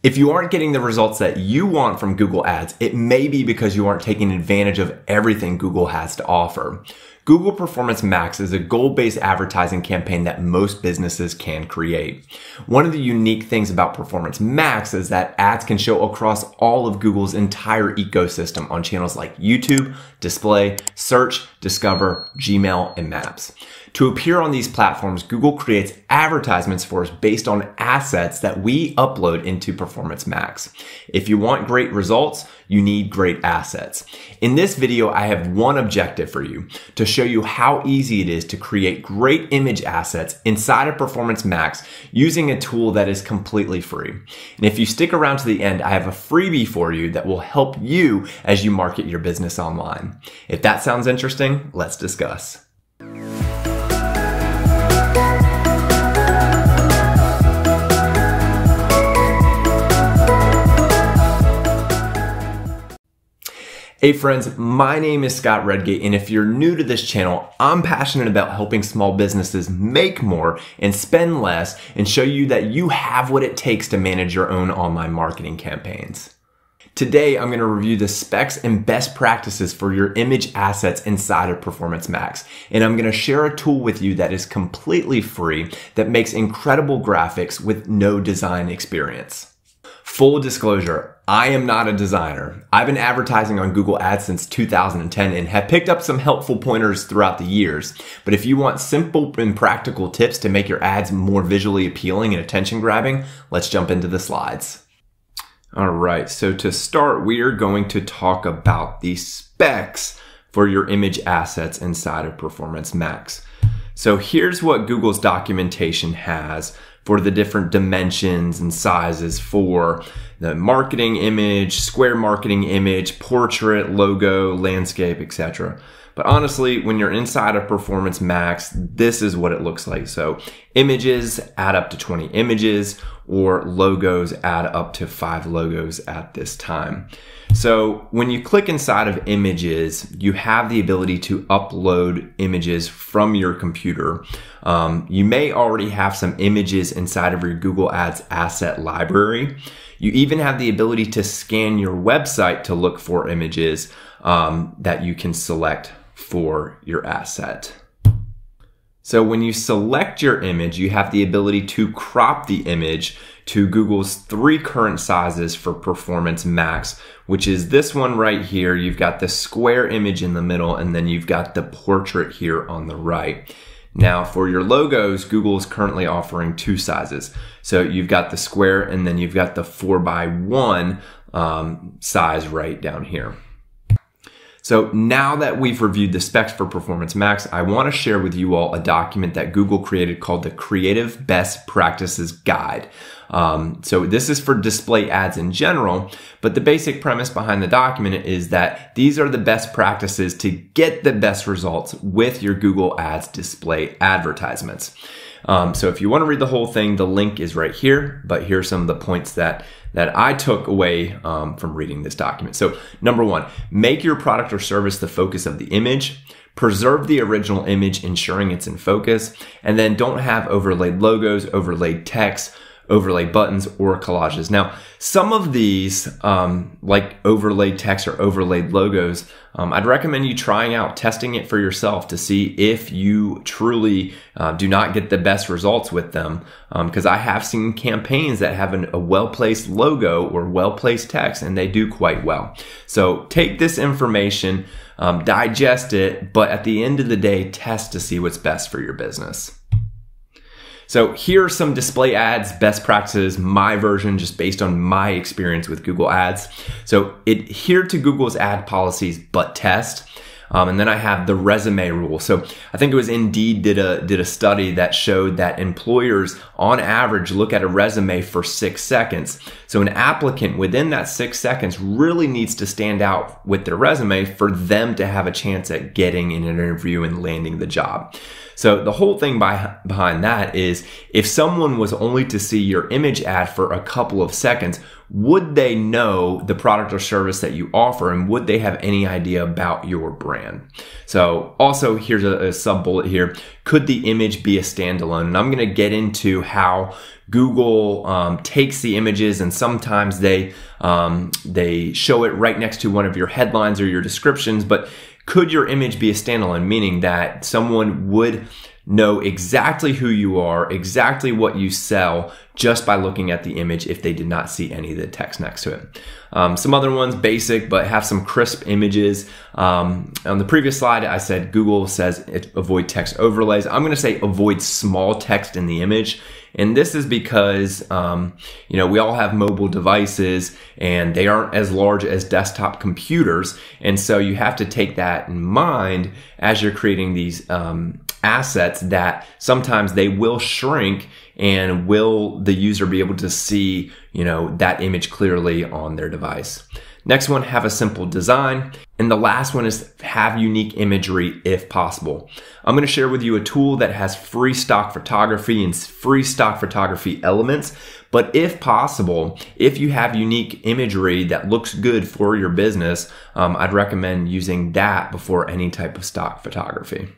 If you aren't getting the results that you want from Google Ads, it may be because you aren't taking advantage of everything Google has to offer. Google Performance Max is a goal-based advertising campaign that most businesses can create. One of the unique things about Performance Max is that ads can show across all of Google's entire ecosystem on channels like YouTube, Display, Search, Discover, Gmail, and Maps. To appear on these platforms, Google creates advertisements for us based on assets that we upload into Performance Max. If you want great results, you need great assets. In this video, I have one objective for you to show you how easy it is to create great image assets inside of Performance Max using a tool that is completely free. And if you stick around to the end, I have a freebie for you that will help you as you market your business online. If that sounds interesting, let's discuss. Hey friends, my name is Scott Redgate, and if you're new to this channel, I'm passionate about helping small businesses make more and spend less and show you that you have what it takes to manage your own online marketing campaigns. Today, I'm going to review the specs and best practices for your image assets inside of Performance Max. And I'm going to share a tool with you that is completely free that makes incredible graphics with no design experience. Full disclosure, I am not a designer. I've been advertising on Google Ads since 2010 and have picked up some helpful pointers throughout the years. But if you want simple and practical tips to make your ads more visually appealing and attention grabbing, let's jump into the slides. All right, so to start, we are going to talk about the specs for your image assets inside of Performance Max. So here's what Google's documentation has for the different dimensions and sizes for the marketing image, square marketing image, portrait, logo, landscape, etc. But honestly, when you're inside of Performance Max, this is what it looks like. So images add up to 20 images or logos add up to five logos at this time. So when you click inside of images, you have the ability to upload images from your computer. Um, you may already have some images inside of your Google Ads asset library. You even have the ability to scan your website to look for images um, that you can select for your asset. So when you select your image, you have the ability to crop the image to Google's three current sizes for Performance Max, which is this one right here. You've got the square image in the middle, and then you've got the portrait here on the right. Now for your logos, Google is currently offering two sizes. So you've got the square and then you've got the four by one um, size right down here. So now that we've reviewed the specs for Performance Max, I want to share with you all a document that Google created called the Creative Best Practices Guide. Um, so this is for display ads in general, but the basic premise behind the document is that these are the best practices to get the best results with your Google Ads display advertisements. Um, so if you want to read the whole thing, the link is right here, but here are some of the points that that I took away um, from reading this document. So, number one, make your product or service the focus of the image. Preserve the original image, ensuring it's in focus. And then don't have overlaid logos, overlaid text, overlay buttons or collages. Now, some of these, um, like overlaid text or overlaid logos, um, I'd recommend you trying out testing it for yourself to see if you truly uh, do not get the best results with them. Because um, I have seen campaigns that have an, a well placed logo or well placed text and they do quite well. So take this information, um, digest it, but at the end of the day, test to see what's best for your business. So here are some display ads best practices, my version just based on my experience with Google Ads. So adhere to Google's ad policies, but test. Um, and then I have the resume rule. So I think it was Indeed did a did a study that showed that employers on average look at a resume for six seconds. So an applicant within that six seconds really needs to stand out with their resume for them to have a chance at getting an interview and landing the job. So the whole thing by, behind that is if someone was only to see your image ad for a couple of seconds, would they know the product or service that you offer and would they have any idea about your brand? So also here's a, a sub bullet here. Could the image be a standalone? And I'm going to get into how Google um, takes the images and sometimes they um, they show it right next to one of your headlines or your descriptions. But could your image be a standalone, meaning that someone would know exactly who you are, exactly what you sell, just by looking at the image if they did not see any of the text next to it. Um, some other ones, basic, but have some crisp images. Um, on the previous slide, I said Google says avoid text overlays. I'm going to say avoid small text in the image. And this is because, um, you know, we all have mobile devices and they aren't as large as desktop computers. And so you have to take that in mind as you're creating these um, assets that sometimes they will shrink and will the user be able to see, you know, that image clearly on their device. Next one, have a simple design. And the last one is have unique imagery if possible. I'm going to share with you a tool that has free stock photography and free stock photography elements. But if possible, if you have unique imagery that looks good for your business, um, I'd recommend using that before any type of stock photography.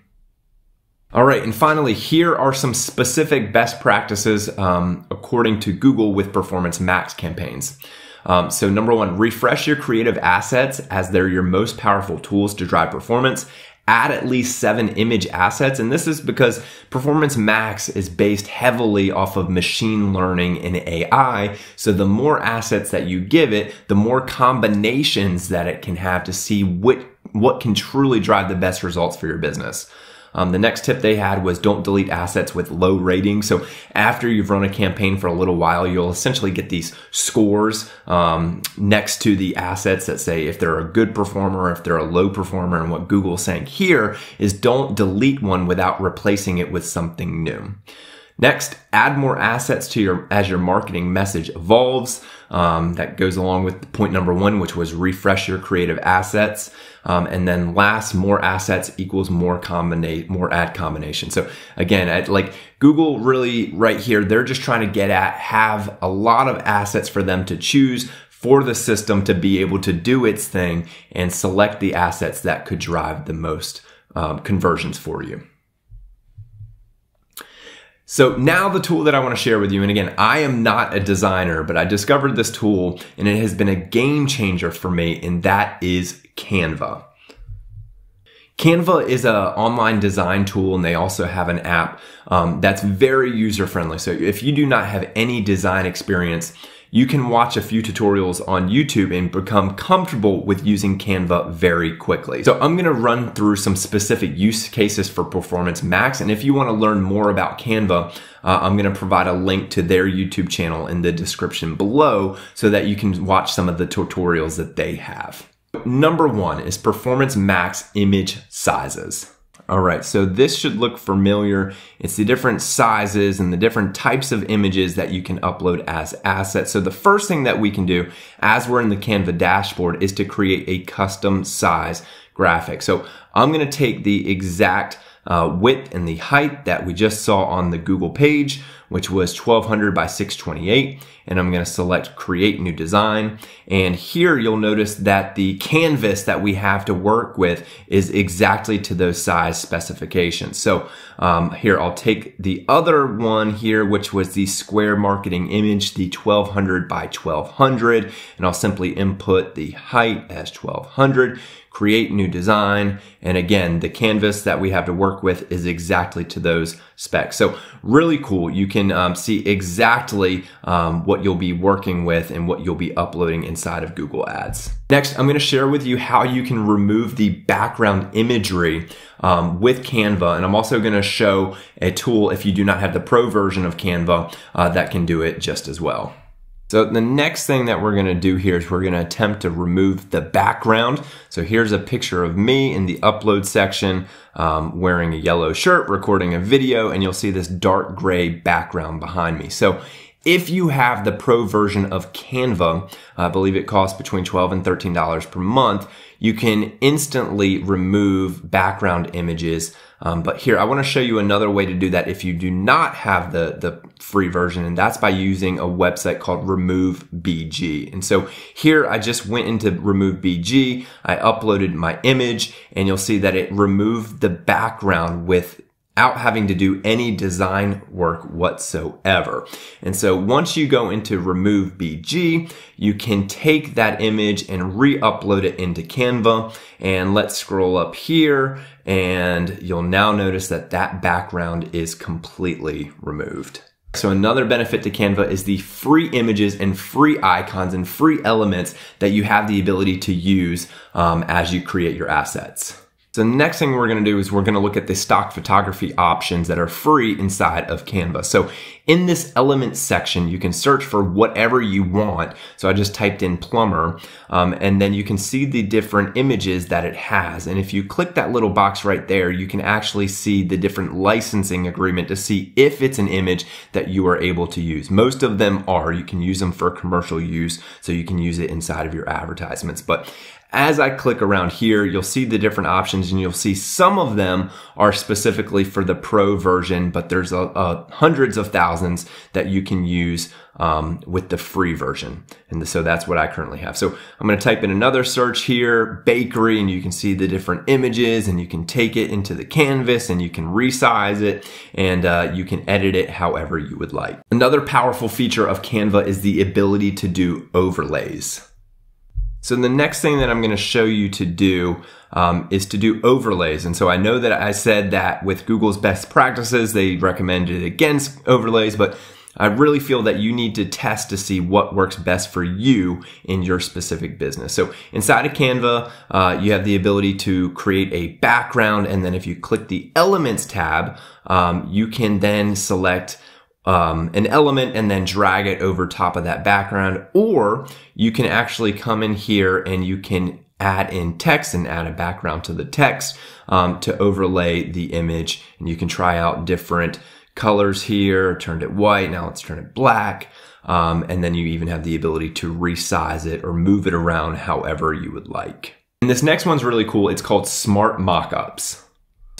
All right, and finally, here are some specific best practices um, according to Google with Performance Max campaigns. Um, so number one, refresh your creative assets as they're your most powerful tools to drive performance. Add at least seven image assets. And this is because Performance Max is based heavily off of machine learning and AI. So the more assets that you give it, the more combinations that it can have to see what, what can truly drive the best results for your business. Um, the next tip they had was don't delete assets with low ratings. So after you've run a campaign for a little while, you'll essentially get these scores um, next to the assets that say if they're a good performer, if they're a low performer. And what Google's saying here is don't delete one without replacing it with something new. Next, add more assets to your as your marketing message evolves. Um, that goes along with point number one, which was refresh your creative assets. Um, and then last, more assets equals more combinate, more ad combination. So again, at, like Google really right here, they're just trying to get at have a lot of assets for them to choose for the system to be able to do its thing and select the assets that could drive the most um, conversions for you. So now the tool that I want to share with you, and again, I am not a designer, but I discovered this tool and it has been a game changer for me, and that is Canva. Canva is an online design tool and they also have an app um, that's very user friendly. So if you do not have any design experience, you can watch a few tutorials on YouTube and become comfortable with using Canva very quickly. So I'm gonna run through some specific use cases for Performance Max. And if you wanna learn more about Canva, uh, I'm gonna provide a link to their YouTube channel in the description below so that you can watch some of the tutorials that they have. Number one is Performance Max image sizes. All right, so this should look familiar. It's the different sizes and the different types of images that you can upload as assets. So the first thing that we can do as we're in the Canva dashboard is to create a custom size graphic. So I'm gonna take the exact uh, width and the height that we just saw on the Google page, which was 1200 by 628. And I'm going to select create new design. And here you'll notice that the canvas that we have to work with is exactly to those size specifications. So um, here I'll take the other one here, which was the square marketing image, the 1200 by 1200. And I'll simply input the height as 1200 create new design. And again, the canvas that we have to work with is exactly to those specs. So really cool. You can um, see exactly um, what you'll be working with and what you'll be uploading inside of Google Ads. Next, I'm going to share with you how you can remove the background imagery um, with Canva. And I'm also going to show a tool if you do not have the pro version of Canva uh, that can do it just as well. So the next thing that we're gonna do here is we're gonna attempt to remove the background. So here's a picture of me in the upload section um, wearing a yellow shirt, recording a video, and you'll see this dark gray background behind me. So if you have the pro version of Canva, I believe it costs between 12 and $13 per month, you can instantly remove background images Um, but here, I want to show you another way to do that if you do not have the, the free version, and that's by using a website called Remove BG. And so here, I just went into Remove BG, I uploaded my image, and you'll see that it removed the background with without having to do any design work whatsoever. And so once you go into remove BG, you can take that image and re-upload it into Canva. And let's scroll up here and you'll now notice that that background is completely removed. So another benefit to Canva is the free images and free icons and free elements that you have the ability to use um, as you create your assets. So the next thing we're going to do is we're going to look at the stock photography options that are free inside of Canva. So in this element section, you can search for whatever you want. So I just typed in plumber, um, and then you can see the different images that it has. And if you click that little box right there, you can actually see the different licensing agreement to see if it's an image that you are able to use. Most of them are. You can use them for commercial use, so you can use it inside of your advertisements. But as I click around here, you'll see the different options and you'll see some of them are specifically for the pro version, but there's a, a hundreds of thousands that you can use um, with the free version. And so that's what I currently have. So I'm going to type in another search here, bakery, and you can see the different images and you can take it into the canvas and you can resize it and uh, you can edit it however you would like. Another powerful feature of Canva is the ability to do overlays. So the next thing that I'm going to show you to do um, is to do overlays. And so I know that I said that with Google's best practices, they recommended against overlays, but I really feel that you need to test to see what works best for you in your specific business. So inside of Canva, uh, you have the ability to create a background. And then if you click the elements tab, um, you can then select um, an element and then drag it over top of that background. Or you can actually come in here and you can add in text and add a background to the text um, to overlay the image. And you can try out different colors here, turned it white. Now let's turn it black. Um, and then you even have the ability to resize it or move it around however you would like. And this next one's really cool. It's called Smart Mockups.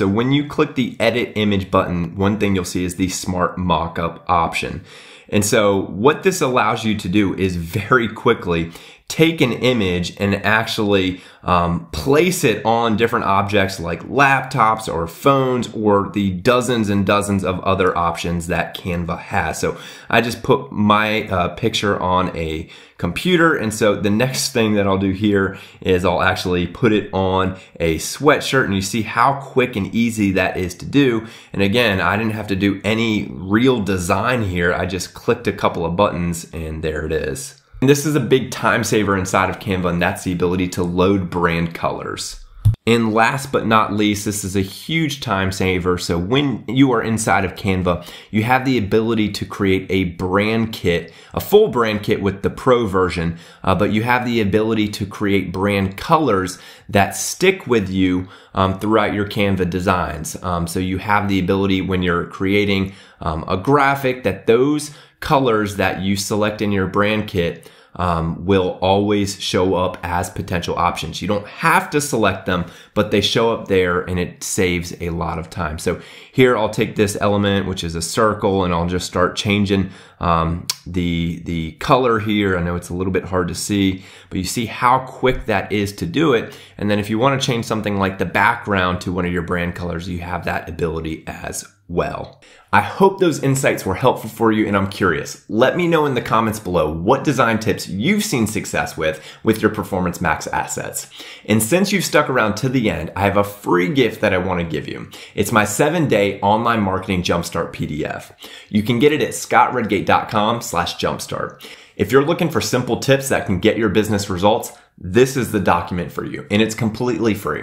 So when you click the edit image button, one thing you'll see is the smart mockup option. And so what this allows you to do is very quickly take an image and actually um, place it on different objects like laptops or phones or the dozens and dozens of other options that Canva has. So I just put my uh, picture on a computer. And so the next thing that I'll do here is I'll actually put it on a sweatshirt and you see how quick and easy that is to do. And again, I didn't have to do any real design here. I just clicked a couple of buttons and there it is. And this is a big time saver inside of Canva, and that's the ability to load brand colors. And last but not least, this is a huge time saver. So when you are inside of Canva, you have the ability to create a brand kit, a full brand kit with the pro version, uh, but you have the ability to create brand colors that stick with you um, throughout your Canva designs. Um, so you have the ability when you're creating um, a graphic that those colors that you select in your brand kit um, will always show up as potential options. You don't have to select them, but they show up there and it saves a lot of time. So here I'll take this element, which is a circle, and I'll just start changing um, the, the color here. I know it's a little bit hard to see, but you see how quick that is to do it. And then if you want to change something like the background to one of your brand colors, you have that ability as well. I hope those insights were helpful for you and I'm curious. Let me know in the comments below what design tips you've seen success with with your Performance Max assets. And since you've stuck around to the end, I have a free gift that I want to give you. It's my seven day online marketing jumpstart PDF. You can get it at scottredgate.com slash jumpstart. If you're looking for simple tips that can get your business results, this is the document for you and it's completely free.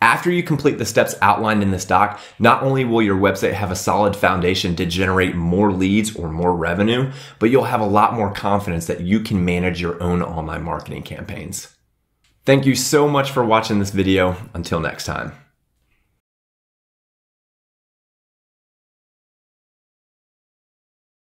After you complete the steps outlined in this doc, not only will your website have a solid foundation to generate more leads or more revenue, but you'll have a lot more confidence that you can manage your own online marketing campaigns. Thank you so much for watching this video. Until next time.